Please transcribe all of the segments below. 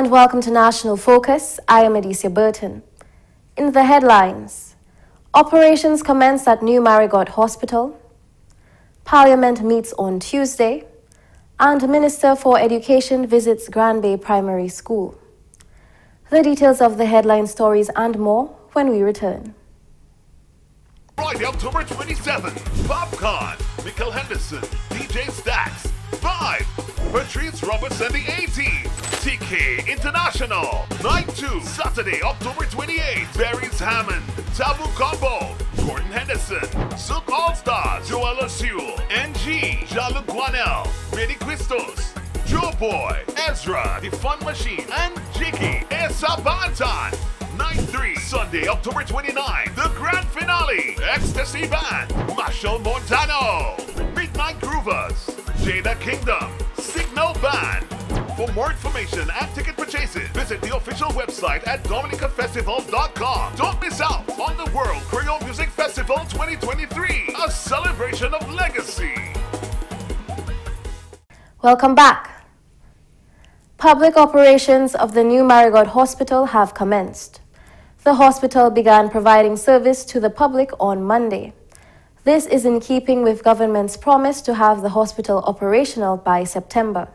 And welcome to National Focus. I am Adicia Burton. In the headlines, operations commence at New Marigot Hospital, Parliament meets on Tuesday, and Minister for Education visits Grand Bay Primary School. The details of the headline stories and more when we return. Friday, October 27th, Popcaan, Michael Henderson, DJ Stacks, Vibe, Patrice Roberts and the A-Team, TK International, Night 2, Saturday, October 28th, Beres Hammond, Tabou Combo, Gordon Henderson, Silk All-Stars, Joella Sewell, NG, Jean-Luc Guanel, Benny Quistos, Joe Boy, Ezra, The Fun Machine, and Jiggy, Esa Bantan. Night 3, Sunday, October 29, the grand finale, Ecstasy Band, Machel Montano, Midnight Groovers, Jada Kingdom, Signal Band. For more information and ticket purchases, visit the official website at dominicafestival.com. Don't miss out on the World Creole Music Festival 2023, a celebration of legacy. Welcome back. Public operations of the new Marigot Hospital have commenced. The hospital began providing service to the public on Monday. This is in keeping with government's promise to have the hospital operational by September.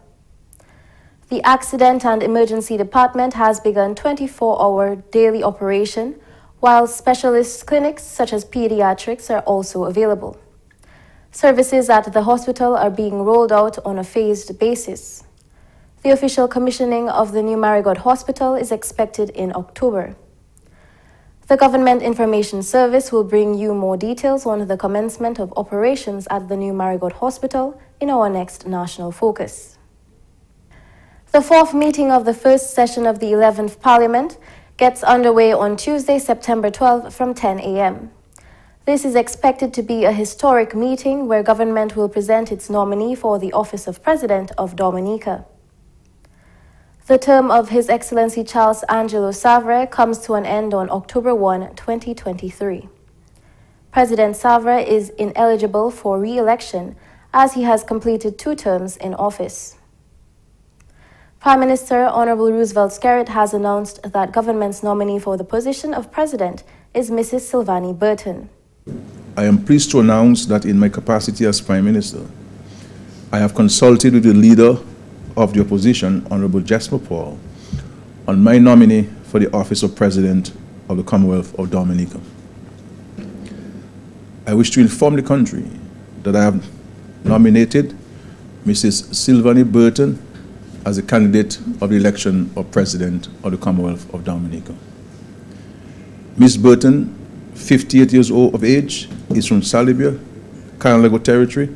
The Accident and Emergency Department has begun 24-hour daily operation, while specialist clinics such as pediatrics are also available. Services at the hospital are being rolled out on a phased basis. The official commissioning of the new Marigot Hospital is expected in October. The Government Information Service will bring you more details on the commencement of operations at the new Marigot Hospital in our next national focus. The fourth meeting of the first session of the 11th Parliament gets underway on Tuesday, September 12 from 10 a.m. This is expected to be a historic meeting where government will present its nominee for the office of President of Dominica. The term of His Excellency Charles Angelo Savarin comes to an end on October 1, 2023. President Savarin is ineligible for re-election as he has completed two terms in office. Prime Minister Honorable Roosevelt Skerrit has announced that government's nominee for the position of president is Mrs. Sylvanie Burton. I am pleased to announce that in my capacity as Prime Minister, I have consulted with the leader of the opposition, Honorable Jesma Paul, on my nominee for the office of President of the Commonwealth of Dominica. I wish to inform the country that I have nominated Mrs. Sylvanie Burton as a candidate of the election of President of the Commonwealth of Dominica. Ms. Burton 58 years old of age, is from Salybia, Kalinago Territory,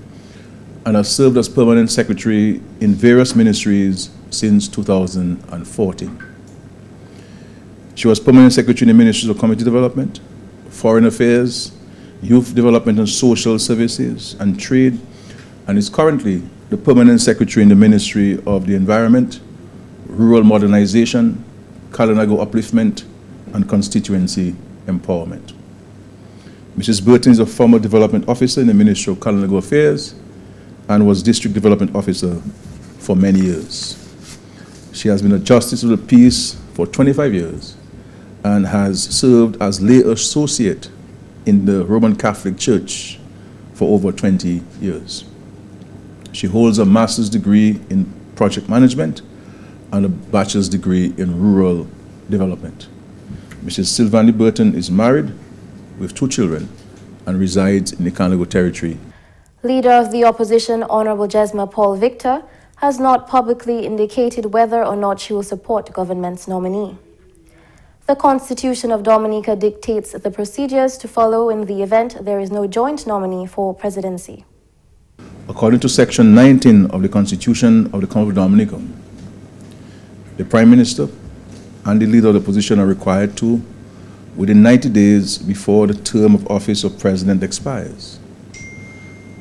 and has served as permanent secretary in various ministries since 2014. She was permanent secretary in the Ministries of Community Development, Foreign Affairs, Youth Development and Social Services, and Trade, and is currently the permanent secretary in the Ministry of the Environment, Rural Modernization, Kalinago Upliftment, and Constituency Empowerment. Mrs. Burton is a former development officer in the Ministry of Kalinago Affairs and was district development officer for many years. She has been a justice of the peace for 25 years and has served as lay associate in the Roman Catholic Church for over 20 years. She holds a master's degree in project management and a bachelor's degree in rural development. Mrs. Sylvanie Burton is married with two children and resides in the Kalinago territory. Leader of the opposition, Honorable Jesma Paul Victor, has not publicly indicated whether or not she will support government's nominee. The Constitution of Dominica dictates the procedures to follow in the event there is no joint nominee for presidency. According to Section 19 of the Constitution of the Commonwealth of Dominica, the Prime Minister and the leader of the opposition are required to within 90 days before the term of office of President expires.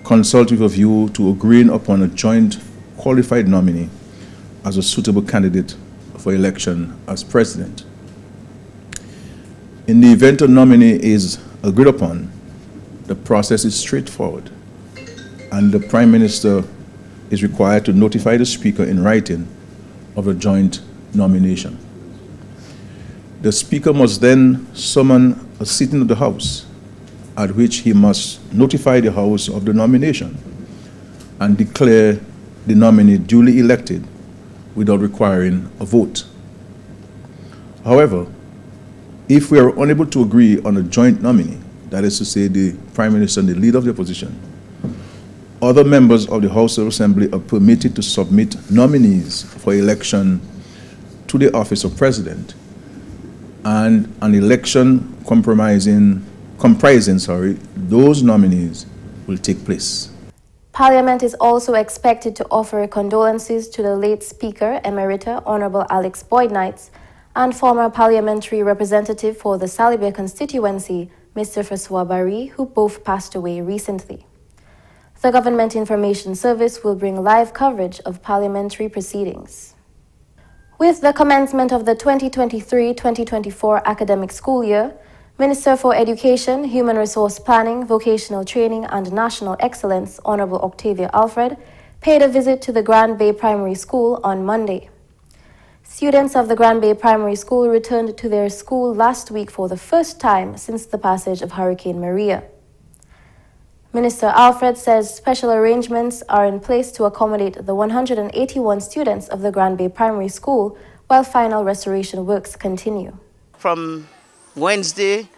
Consult with a view to agreeing upon a joint qualified nominee as a suitable candidate for election as President. In the event a nominee is agreed upon, the process is straightforward, and the Prime Minister is required to notify the Speaker in writing of a joint nomination. The Speaker must then summon a sitting of the House at which he must notify the House of the nomination and declare the nominee duly elected without requiring a vote. However, if we are unable to agree on a joint nominee, that is to say the Prime Minister and the leader of the opposition, other members of the House of Assembly are permitted to submit nominees for election to the office of President and an election compromising, comprising sorry, those nominees will take place. Parliament is also expected to offer condolences to the late Speaker Emerita Honorable Alix Boyd Knights and former parliamentary representative for the Salybia constituency, Mr. Francois Barry, who both passed away recently. The Government Information Service will bring live coverage of parliamentary proceedings. With the commencement of the 2023-2024 academic school year, Minister for Education, Human Resource Planning, Vocational Training and National Excellence, Honorable Octavia Alfred, paid a visit to the Grand Bay Primary School on Monday. Students of the Grand Bay Primary School returned to their school last week for the first time since the passage of Hurricane Maria. Minister Alfred says special arrangements are in place to accommodate the 181 students of the Grand Bay Primary School while final restoration works continue. From Wednesday,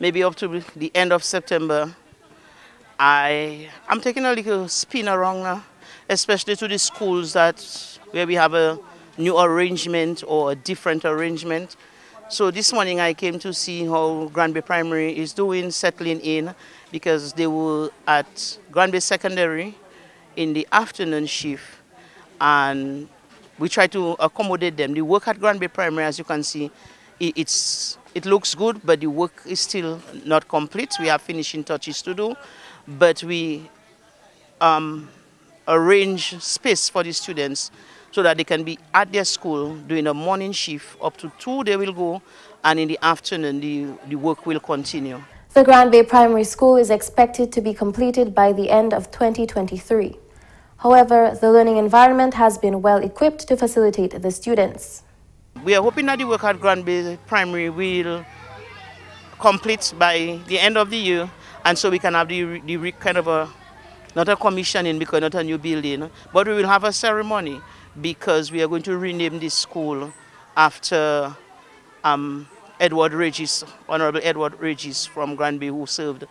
maybe up to the end of September, I, I'm taking a little spin around now, especially to the schools that where we have a new arrangement or a different arrangement. So this morning I came to see how Grand Bay Primary is doing, settling in, because they were at Grand Bay Secondary in the afternoon shift, and we try to accommodate them. The work at Grand Bay Primary, as you can see, it's, it looks good, but the work is still not complete. We have finishing touches to do, but we um, arrange space for the students so that they can be at their school doing a morning shift. Up to two they will go, and in the afternoon the, the work will continue. The Grand Bay Primary School is expected to be completed by the end of 2023. However, the learning environment has been well equipped to facilitate the students. We are hoping that the work at Grand Bay Primary will complete by the end of the year, and so we can have the, the kind of a, not a commissioning because not a new building, but we will have a ceremony because we are going to rename this school after um, Edward Regis, Honorable Edward Regis from Granby, who served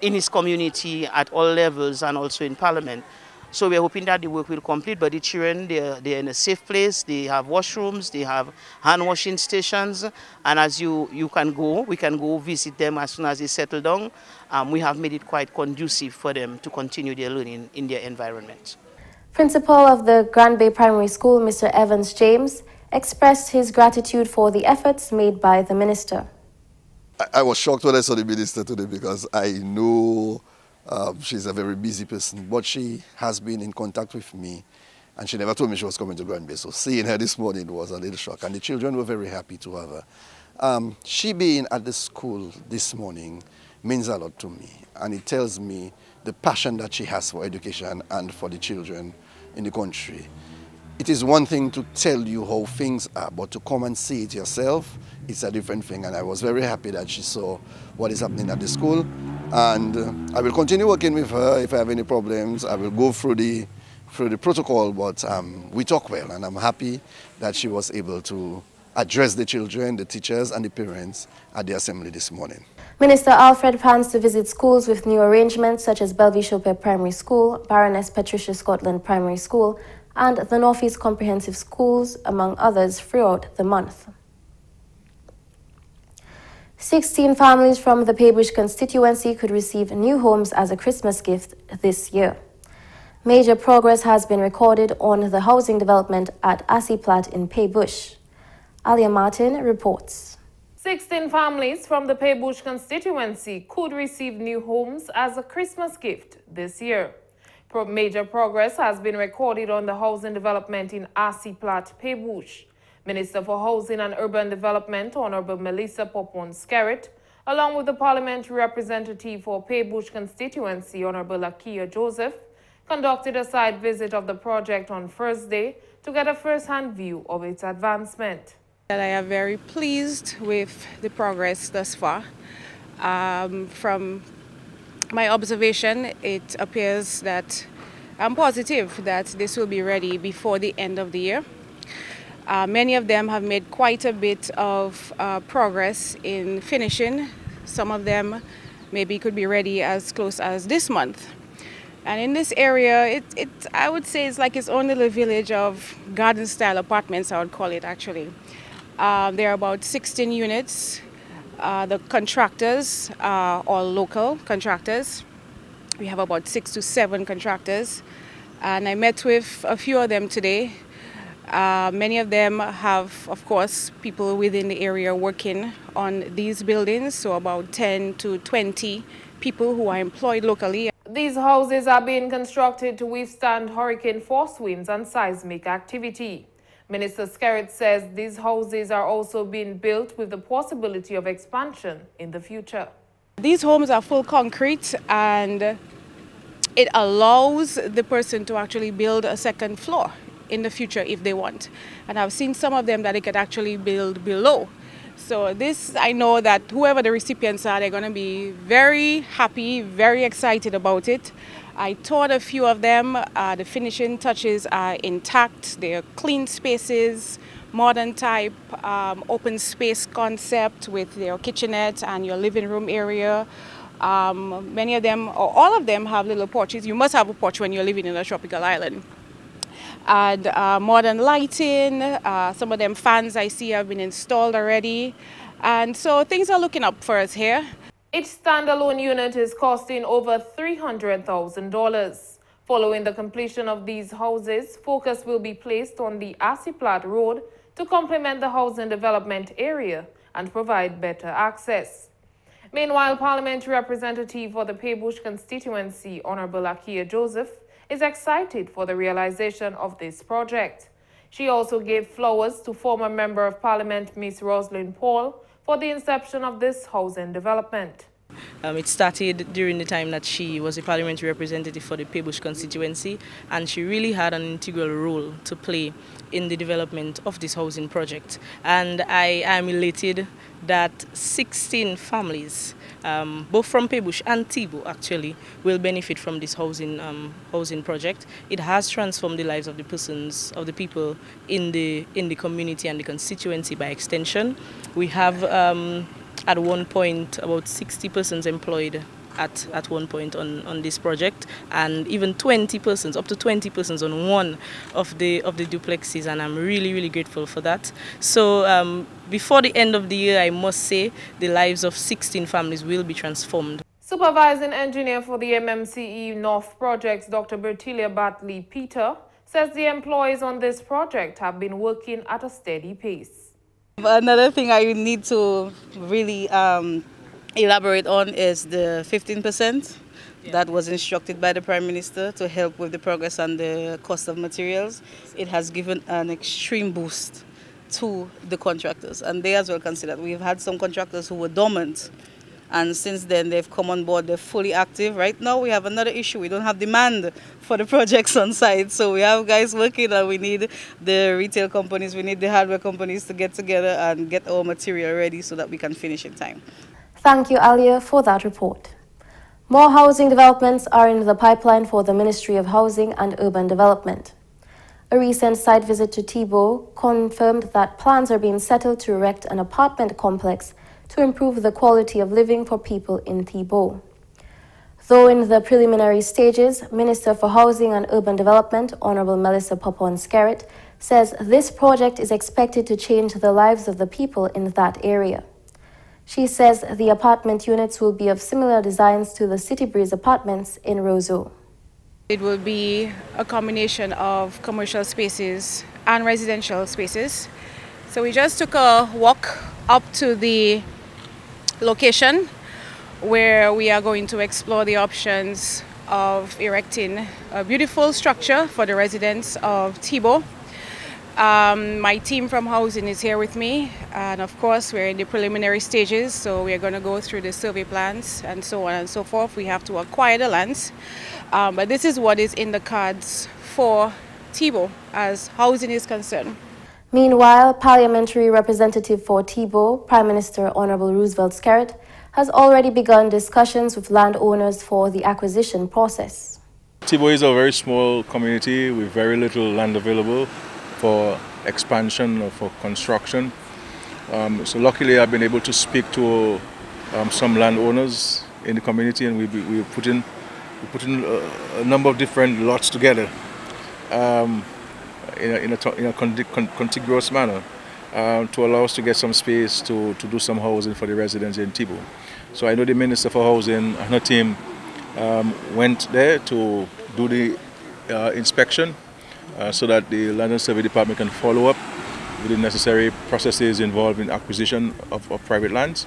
in his community at all levels and also in Parliament. So we're hoping that the work will complete, but the children, they're, they're in a safe place, they have washrooms, they have hand washing stations, and as you, you can go, we can go visit them as soon as they settle down. Um, we have made it quite conducive for them to continue their learning in their environment. Principal of the Grand Bay Primary School, Mr. Evans James, expressed his gratitude for the efforts made by the minister. I, I was shocked when I saw the minister today because I know um, she's a very busy person, but she has been in contact with me and she never told me she was coming to Grand Bay. So seeing her this morning was a little shock and the children were very happy to have her. Um, she being at the school this morning means a lot to me and it tells me the passion that she has for education and for the children in the country. It is one thing to tell you how things are, but to come and see it yourself, it's a different thing. And I was very happy that she saw what is happening at the school. And uh, I will continue working with her. If I have any problems, I will go through the, through the protocol, but um, we talk well. And I'm happy that she was able to address the children, the teachers, and the parents at the assembly this morning. Minister Alfred plans to visit schools with new arrangements such as Bellevue Chopin Primary School, Baroness Patricia Scotland Primary School, and the Northeast Comprehensive Schools, among others, throughout the month. 16 families from the Paix Bouche constituency could receive new homes as a Christmas gift this year. Major progress has been recorded on the housing development at Assiplat in Paix Bouche. Alia Martin reports. 16 families from the Paix Bouche constituency could receive new homes as a Christmas gift this year. Major progress has been recorded on the housing development in Assiplat, Paix Bouche. Minister for Housing and Urban Development, Honorable Melissa Poponne Skerrit, along with the parliamentary representative for Paix Bouche constituency, Honorable Akia Joseph, conducted a site visit of the project on Thursday to get a first-hand view of its advancement. I am very pleased with the progress thus far. Um, from my observation, it appears that I'm positive that this will be ready before the end of the year. Uh, many of them have made quite a bit of uh, progress in finishing. Some of them maybe could be ready as close as this month. And in this area, it, it, I would say it's like its own little village of garden style apartments, I would call it actually. Uh, there are about 16 units. Uh, the contractors are all local contractors. We have about six to seven contractors. And I met with a few of them today. Uh, many of them have, of course, people within the area working on these buildings, so about 10 to 20 people who are employed locally. These houses are being constructed to withstand hurricane force winds and seismic activity. Minister Skerrit says these houses are also being built with the possibility of expansion in the future. These homes are full concrete and it allows the person to actually build a second floor in the future if they want. And I've seen some of them that they could actually build below. So this, I know that whoever the recipients are, they're going to be very happy, very excited about it. I taught a few of them. Uh, the finishing touches are intact. They're clean spaces, modern type, um, open space concept with your kitchenette and your living room area. Um, many of them, or all of them, have little porches. You must have a porch when you're living in a tropical island. And uh, modern lighting, uh, some of them fans I see have been installed already. And so things are looking up for us here. Each standalone unit is costing over $300,000. Following the completion of these houses, focus will be placed on the Asiplat Road to complement the housing development area and provide better access. Meanwhile, parliamentary representative for the Paix Bouche constituency, Honorable Akia Joseph, is excited for the realization of this project. She also gave flowers to former Member of Parliament Miss Rosalind Paul for the inception of this housing development. Um, it started during the time that she was a parliamentary representative for the Paix Bouche constituency and she really had an integral role to play in the development of this housing project. And I am elated that 16 families, um, both from Paix Bouche and Thibaud actually, will benefit from this housing um, housing project. It has transformed the lives of the persons, of the people in the in the community and the constituency by extension. We have um, at one point about 60 persons employed at, at one point on, on this project and even 20 persons, up to 20 persons on one of the of the duplexes and I'm really really grateful for that. So um, before the end of the year I must say the lives of 16 families will be transformed. Supervising engineer for the MMCE North projects Dr. Bertilia Bartley Peter, says the employees on this project have been working at a steady pace. Another thing I need to really um, elaborate on is the 15% that was instructed by the Prime Minister to help with the progress on the cost of materials. It has given an extreme boost to the contractors and they as well consider we've had some contractors who were dormant and since then they've come on board. They're fully active. Right now we have another issue. We don't have demand for the projects on site. So we have guys working and we need the retail companies we need the hardware companies to get together and get our material ready so that we can finish in time thank you alia for that report more housing developments are in the pipeline for the ministry of housing and urban development a recent site visit to Thibaud confirmed that plans are being settled to erect an apartment complex to improve the quality of living for people in Thibaud. Though in the preliminary stages, Minister for Housing and Urban Development, Honorable Melissa Poponne Skerrit, says this project is expected to change the lives of the people in that area. She says the apartment units will be of similar designs to the City Breeze apartments in Roseau. It will be a combination of commercial spaces and residential spaces. So we just took a walk up to the location where we are going to explore the options of erecting a beautiful structure for the residents of Thibaud. Um, my team from housing is here with me, and of course, we're in the preliminary stages, so we're going to go through the survey plans and so on and so forth. We have to acquire the lands, um, but this is what is in the cards for Thibaud as housing is concerned. Meanwhile, parliamentary representative for Thibaud, Prime Minister Honorable Roosevelt Skerrit, has already begun discussions with landowners for the acquisition process. Thibaud is a very small community with very little land available for expansion or for construction. Um, so luckily I've been able to speak to um, some landowners in the community and we, we put in, we put in a, a number of different lots together um, in a, in a, in a contiguous manner uh, to allow us to get some space to, to do some housing for the residents in Thibaud. So I know the Minister for Housing and her team um, went there to do the uh, inspection uh, so that the Land and Survey Department can follow up with the necessary processes involved in acquisition of, of private lands.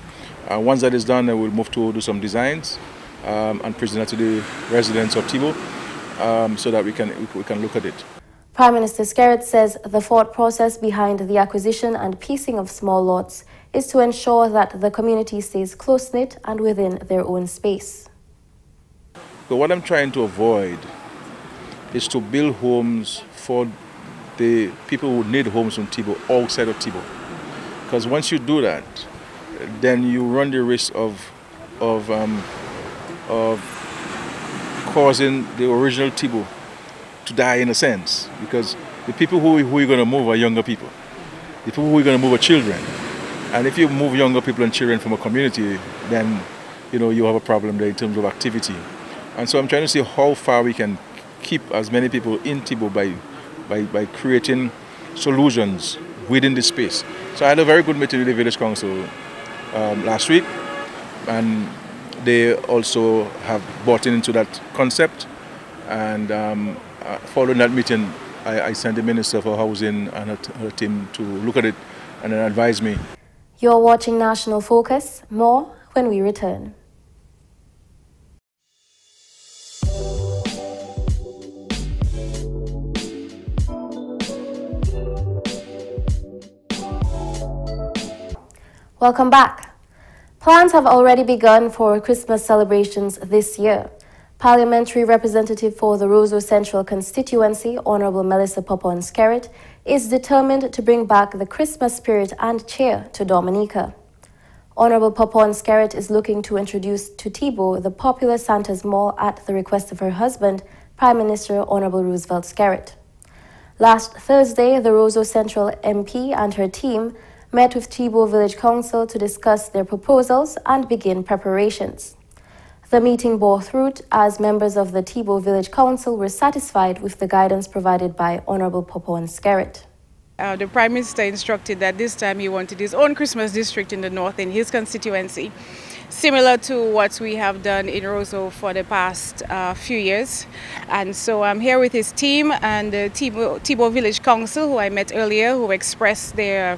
Uh, once that is done, we'll move to do some designs um, and present it to the residents of Thibaud um, so that we can, we can look at it. Prime Minister Skerrit says the thought process behind the acquisition and piecing of small lots is to ensure that the community stays close-knit and within their own space. But what I'm trying to avoid is to build homes for the people who need homes in Thibaud, outside of Thibaud. Because once you do that, then you run the risk of, of, um, of causing the original Thibaud to die in a sense. Because the people who, who you're going to move are younger people. The people who are going to move are children. And if you move younger people and children from a community, then you know you have a problem there in terms of activity. And so I'm trying to see how far we can keep as many people in Thibaud by, by, by creating solutions within the space. So I had a very good meeting with the Village Council um, last week, and they also have bought into that concept. And um, uh, following that meeting, I, I, sent the Minister for Housing and her, her team to look at it and then advise me. You're watching National Focus. More when we return. Welcome back. Plans have already begun for Christmas celebrations this year. Parliamentary representative for the Roseau Central constituency, Honorable Melissa Poponne Skerrit, is determined to bring back the Christmas spirit and cheer to Dominica. Honorable Popon Skerrit is looking to introduce to Thibaud the popular Santa's Mall at the request of her husband, Prime Minister Honorable Roosevelt Skerrit. Last Thursday, the Roseau Central MP and her team met with Thibaud Village Council to discuss their proposals and begin preparations. The meeting bore fruit as members of the Thibaud Village Council were satisfied with the guidance provided by Honorable Poponne Skerrit. Uh, the Prime Minister instructed that this time he wanted his own Christmas district in the north in his constituency, similar to what we have done in Roseau for the past uh, few years. And so I'm here with his team and the Thibaud Village Council, who I met earlier, who expressed their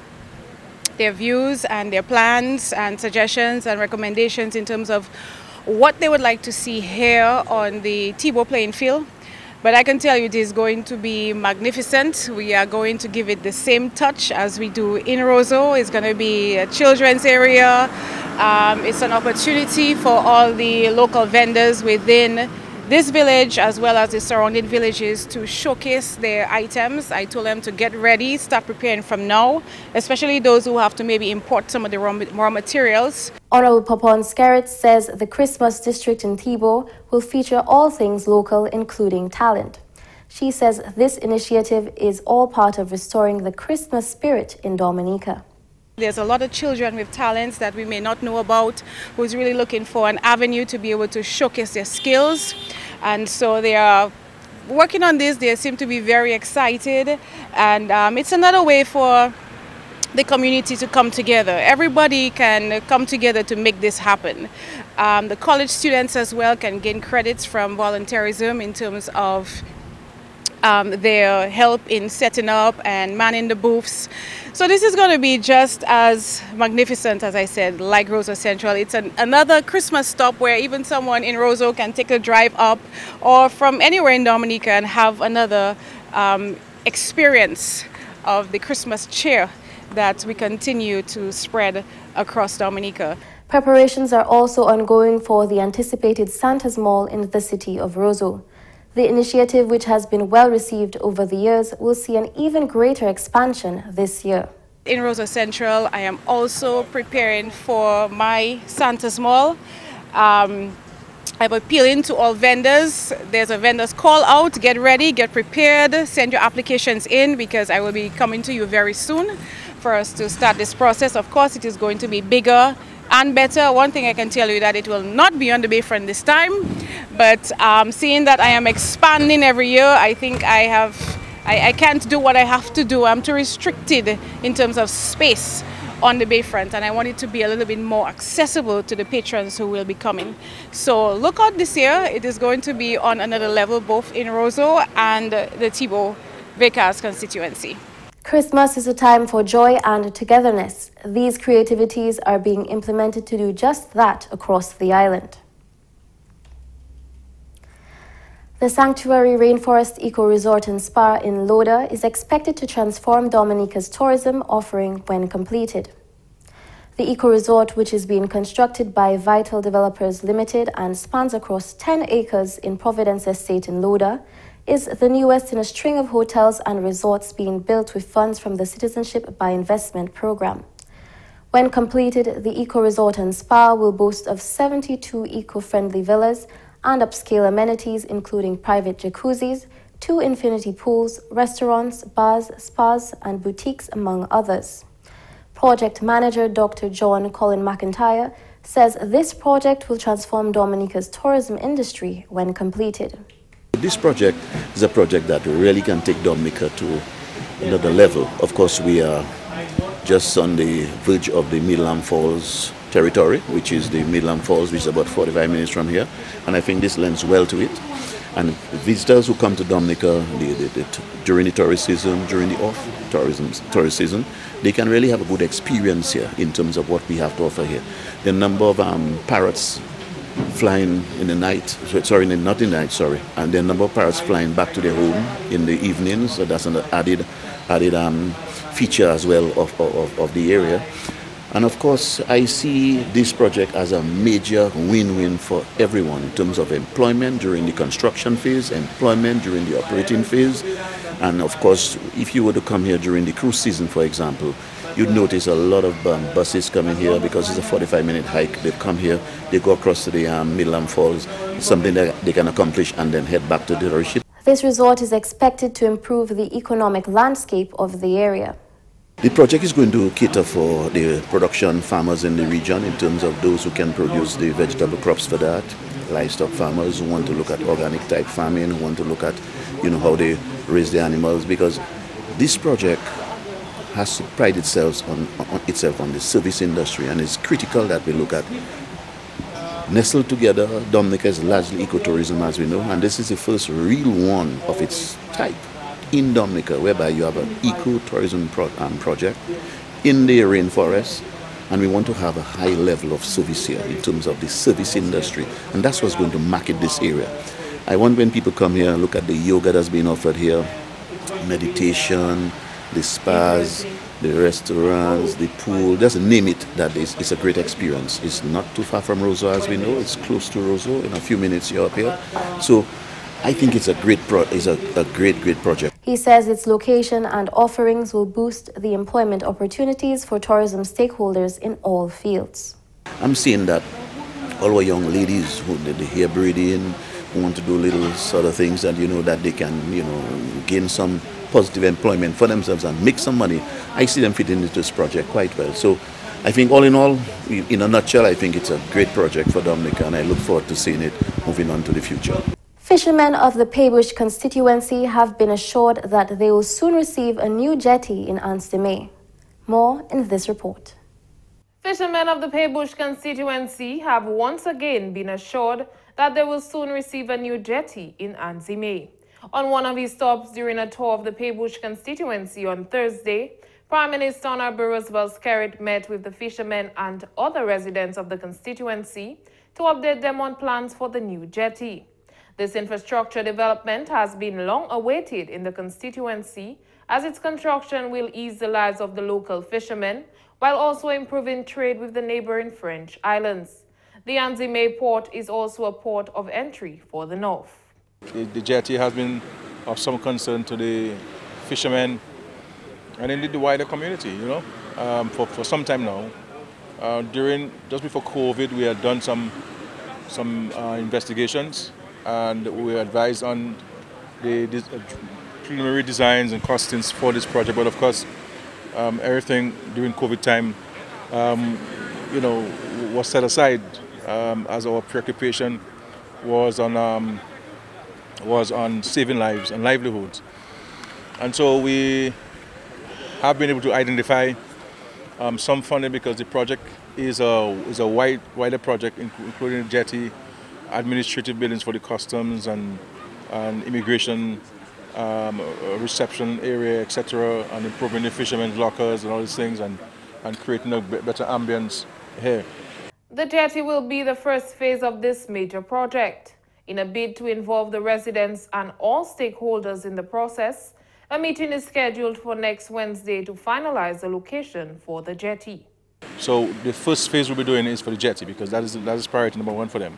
their views and their plans and suggestions and recommendations in terms of what they would like to see here on the Thibaud playing field. But I can tell you it is going to be magnificent. We are going to give it the same touch as we do in Roseau. It's going to be a children's area. Um, it's an opportunity for all the local vendors within this village as well as the surrounding villages to showcase their items. I told them to get ready, start preparing from now, especially those who have to maybe import some of the raw, raw materials. Honorable Poponne Skerrit says the Christmas district in Thibaud will feature all things local, including talent. She says this initiative is all part of restoring the Christmas spirit in Dominica. There's a lot of children with talents that we may not know about who's really looking for an avenue to be able to showcase their skills. And so they are working on this. They seem to be very excited. And um, it's another way for the community to come together. Everybody can come together to make this happen. Um, the college students as well can gain credits from volunteerism in terms of um, their help in setting up and manning the booths. So this is going to be just as magnificent as I said, like Roseau Central. It's an, another Christmas stop where even someone in Roseau can take a drive up or from anywhere in Dominica and have another um, experience of the Christmas cheer that we continue to spread across Dominica. Preparations are also ongoing for the anticipated Santa's Mall in the city of Roseau. The initiative, which has been well received over the years, will see an even greater expansion this year. In Roseau Central, I am also preparing for my Santa's Mall. Um, I'm appealing to all vendors. There's a vendors call out. Get ready, get prepared, send your applications in because I will be coming to you very soon for us to start this process. Of course, it is going to be bigger and better. One thing I can tell you that it will not be on the Bayfront this time, but um, seeing that I am expanding every year, I think I have, I, I can't do what I have to do. I'm too restricted in terms of space on the Bayfront and I want it to be a little bit more accessible to the patrons who will be coming. So look out this year. It is going to be on another level both in Roseau and the Thibault Vickers constituency. Christmas is a time for joy and togetherness. These creativities are being implemented to do just that across the island. The Sanctuary Rainforest Eco Resort and Spa in Laudat is expected to transform Dominica's tourism offering when completed. The eco resort, which is being constructed by Vital Developers Limited and spans across 10 acres in Providence Estate in Laudat, is the newest in a string of hotels and resorts being built with funds from the Citizenship by Investment program. When completed, the eco resort and spa will boast of 72 eco-friendly villas and upscale amenities including private jacuzzis, two infinity pools, restaurants, bars, spas, and boutiques, among others. Project manager Dr. John Colin McIntyre says this project will transform Dominica's tourism industry when completed. This project is a project that really can take Dominica to another level. Of course, we are just on the verge of the Middleham Falls territory, which is the Middleham Falls, which is about 45 minutes from here. And I think this lends well to it. And visitors who come to Dominica the, the, the, during the tourist season, during the off tourism tourist season, they can really have a good experience here in terms of what we have to offer here. The number of um, parrots flying in the night, sorry, not in the night, sorry, and the number of parrots flying back to their home in the evenings, so that's an added, added um, feature as well of, of, of the area. And of course, I see this project as a major win-win for everyone in terms of employment during the construction phase, employment during the operating phase. And of course, if you were to come here during the cruise season, for example, you'd notice a lot of um, buses coming here because it's a 45-minute hike. They come here, they go across to the um, Middleham Falls, something that they can accomplish and then head back to the ship. This resort is expected to improve the economic landscape of the area. The project is going to cater for the production farmers in the region in terms of those who can produce the vegetable crops for that, livestock farmers who want to look at organic type farming, who want to look at you know how they raise the animals because this project has to pride itself on, on itself on the service industry and it's critical that we look at nestled together. Dominica is largely ecotourism as we know and this is the first real one of its type in Dominica, whereby you have an eco-tourism pro um, project in the rainforest, and we want to have a high level of service here in terms of the service industry, and that's what's going to market this area. I want when people come here look at the yoga that's being offered here, meditation, the spas, the restaurants, the pool, just name it, that is it's a great experience. It's not too far from Roseau as we know, it's close to Roseau, in a few minutes you're up here. So I think it's a great pro it's a, a great, great project. He says its location and offerings will boost the employment opportunities for tourism stakeholders in all fields. I'm seeing that all our young ladies who did the hair braiding, who want to do little sort of things and you know that they can, you know, gain some positive employment for themselves and make some money. I see them fitting into this project quite well. So I think all in all, in a nutshell, I think it's a great project for Dominica and I look forward to seeing it moving on to the future. Fishermen of the Paix Bouche constituency have been assured that they will soon receive a new jetty in Meys. More in this report. Fishermen of the Paix Bouche constituency have once again been assured that they will soon receive a new jetty in Meys. On one of his stops during a tour of the Paix Bouche constituency on Thursday, Prime Minister Honorable Roosevelt Skerrit met with the fishermen and other residents of the constituency to update them on plans for the new jetty. This infrastructure development has been long awaited in the constituency as its construction will ease the lives of the local fishermen while also improving trade with the neighboring French islands. The Anzime port is also a port of entry for the north. The jetty has been of some concern to the fishermen and indeed the wider community, you know, um, for, for some time now. Uh, during, just before COVID, we had done some, some uh, investigations and we were advised on the, uh, preliminary designs and costings for this project. But of course, um, everything during COVID time, um, you know, was set aside um, as our preoccupation was on um, was on saving lives and livelihoods. And so we have been able to identify um, some funding because the project is a is a wide wider project, including jetty, administrative buildings for the customs and and immigration um, reception area, etc., and improving the fishermen's lockers and all these things, and and creating a better ambience here. The jetty will be the first phase of this major project. In a bid to involve the residents and all stakeholders in the process, a meeting is scheduled for next Wednesday to finalize the location for the jetty. So the first phase we'll be doing is for the jetty because that is, that is priority number one for them.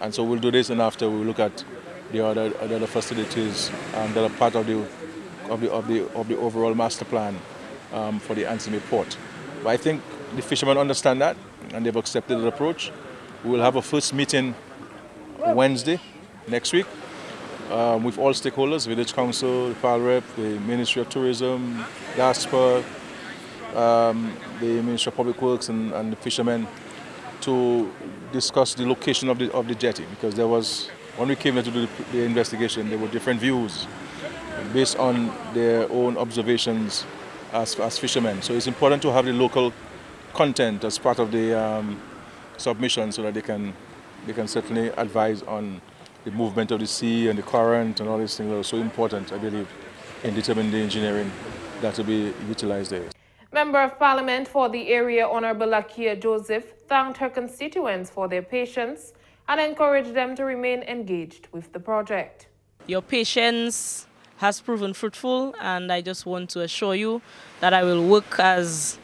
And so we'll do this and after we'll look at the other, the other facilities um, that are part of the, of the, of the, of the overall master plan um, for the Anzime port. But I think the fishermen understand that and they've accepted the approach. We will have a first meeting Wednesday next week um, with all stakeholders, Village Council, the PALREP, the Ministry of Tourism, DASPA, um, the Ministry of Public Works and, and, the fishermen to discuss the location of the, of the jetty because there was, when we came here to do the, the investigation, there were different views based on their own observations as, as fishermen. So it's important to have the local content as part of the um, submission so that they can, they can certainly advise on the movement of the sea and the current and all these things that are so important, I believe, in determining the engineering that will be utilized there. Member of Parliament for the area, Honorable Lakia Joseph, thanked her constituents for their patience and encouraged them to remain engaged with the project. Your patience has proven fruitful and I just want to assure you that I will work as,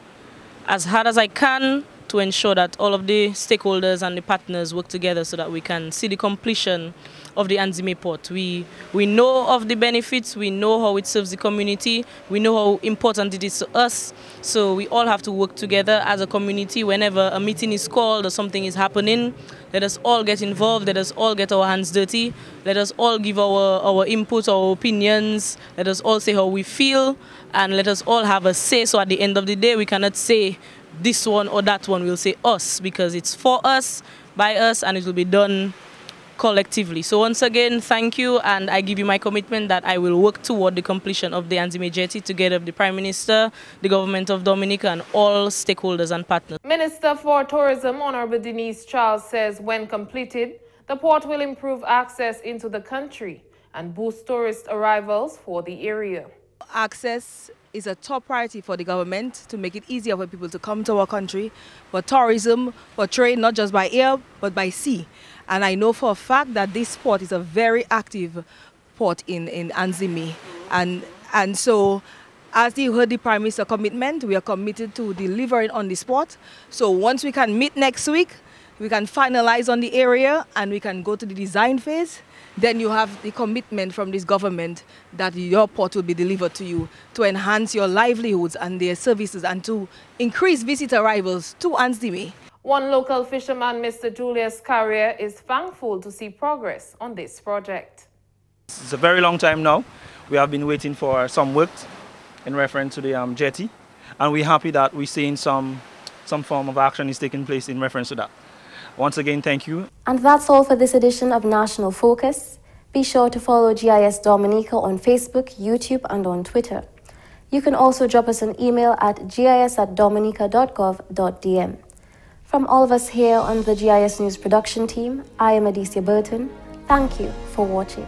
as hard as I can to ensure that all of the stakeholders and the partners work together so that we can see the completion of the Anzime port. We, we know of the benefits, we know how it serves the community, we know how important it is to us. So we all have to work together as a community whenever a meeting is called or something is happening. Let us all get involved, let us all get our hands dirty, let us all give our, our input, our opinions, let us all say how we feel, and let us all have a say. So at the end of the day, we cannot say this one or that one We'll say us because it's for us, by us, and it will be done collectively. So once again, thank you, and I give you my commitment that I will work toward the completion of the Anzime jetty together with the Prime Minister, the government of Dominica, and all stakeholders and partners. Minister for Tourism, Honorable Denise Charles, says when completed, the port will improve access into the country and boost tourist arrivals for the area. Access is a top priority for the government to make it easier for people to come to our country for tourism, for trade, not just by air, but by sea. And I know for a fact that this port is a very active port in, in Anzime. And, and so, as you heard the Prime Minister commitment, we are committed to delivering on this port. So once we can meet next week, we can finalize on the area and we can go to the design phase then you have the commitment from this government that your port will be delivered to you to enhance your livelihoods and their services and to increase visitor arrivals to Anzime. One local fisherman, Mr. Julius Carrier, is thankful to see progress on this project. It's a very long time now. We have been waiting for some work in reference to the um, jetty, and we're happy that we're seeing some, some form of action is taking place in reference to that. Once again, thank you. And that's all for this edition of National Focus. Be sure to follow GIS Dominica on Facebook, YouTube, and on Twitter. You can also drop us an email at gis at dominica.gov.dm. From all of us here on the GIS News production team, I am Adicia Burton. Thank you for watching.